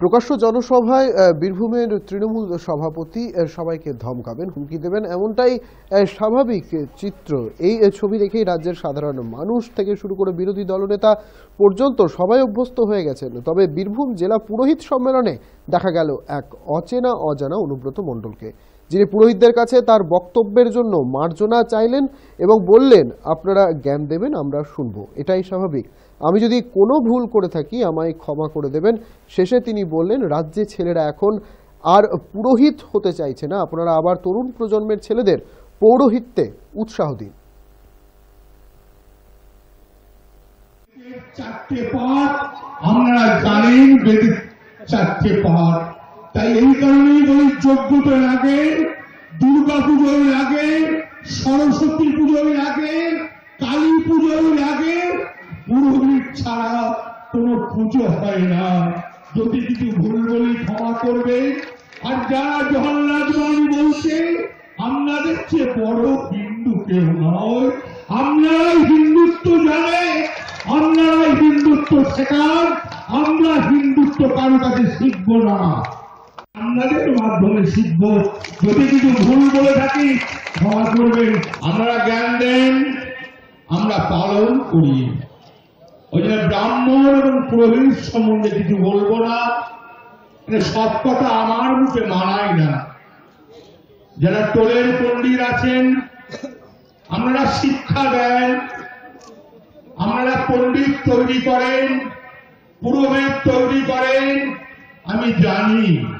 প্রকাশ্য জনসভায় বীরভূমের তৃণমূল সভাপতি সবাইকে ধমকাবেন, হুমকি দেবেন, এমনটাই স্বাভাবিক চিত্র। এই ছবি দেখেই রাজ্যের সাধারণ মানুষ থেকে শুরু করে বিরোধী দলনেতা পর্যন্ত সবাই অভ্যস্ত হয়ে গেছেন। তবে বীরভূম জেলা পুরোহিত সম্মেলনে দেখা গেল এক অচেনা অজানা অনুব্রত মণ্ডলকে। যিনি পুরোহিতদের কাছে তার বক্তব্যের জন্য মার্জনা চাইলেন এবং বললেন, আপনারা জ্ঞান দেবেন, আমরা শুনব। এটাই স্বাভাবিক। আমি যদি কোনো ভুল করে থাকি, আমায় ক্ষমা করে দেবেন। শেষে তিনি বললেন, রাজ্যে ছেলেরা এখন আর পুরোহিত হতে চাইছে না। আপনারা আবার তরুণ প্রজন্মের ছেলেদের পৌরোহিত্যে উৎসাহ দিন। চারটে পাঠ, আপনারা জানেন চারটে পাঠ। তাই এই কারণেই বলি যোগ্যতার আগে দুর্গা পুজোর আগে, সরস্বতী পুজোর আগে, কালী পুজোর আগে পুরোহিত ছাড়া কোনো পুজো হয় না। যদি কিছু ভুল বলি ক্ষমা করবে। আর যারা বাণী বলছে, আপনাদের চেয়ে বড় হিন্দু কেউ নয়। আপনারাই হিন্দুত্ব জানে, আপনারাই হিন্দুত্ব শেখান, আমরা হিন্দুত্ব কারও কাছে শিখব না। আপনাদের মাধ্যমে শিখব। যদি কিছু ভুল বলে থাকি, ক্ষমা করবেন। আপনারা জ্ঞান দেন, আমরা পালন করি। ওই জন্য ব্রাহ্মণ এবং পুরোহিত সম্বন্ধে কিছু বলব না। সব কথা আমার মুখে মানায় না। যারা টোলের পণ্ডিত আছেন, আপনারা শিক্ষা দেন। আপনারা পণ্ডিত তৈরি করেন, পুরোহিত তৈরি করেন, আমি জানি।